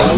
I'm